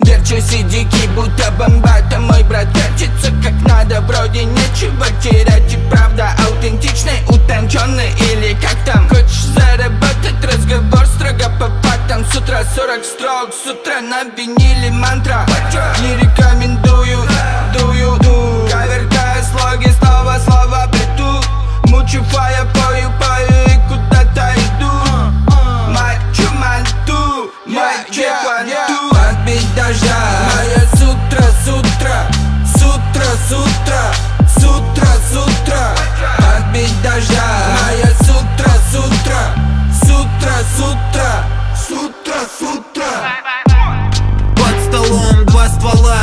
Верчусь и дикий, будто бомбата Мой брат вертится как надо Вроде нечего терять С утра 40 строк, с утра на виниле мантра. Не рекомендую, дую, дую Коверкая слоги, снова слова плету. Мучу фая, пою, пою и куда-то иду. Мачу манту, мачу кванту Подбить дождя. Моя сутра, сутра Сутра, сутра Сутра, сутра Подбить дождя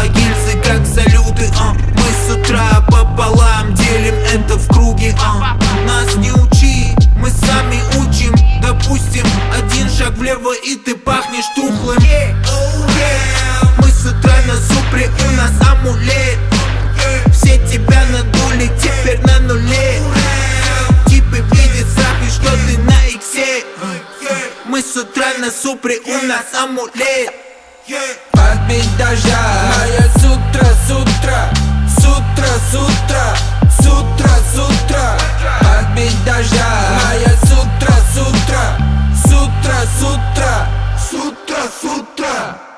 гильзы как салюты а. Мы с утра пополам делим это в круге а. Нас не учи, мы сами учим Допустим, один шаг влево и ты пахнешь тухлым. Мы с утра на супре, у нас амулет Все тебя надули, теперь на нуле Типы видят сами, что ты на иксе Мы с утра на супре, у нас амулет Подбить дождя Моя сутра, сутра Сутра, сутра Сутра, сутра Подбить дождя Моя сутра, сутра Сутра, сутра Сутра, сутра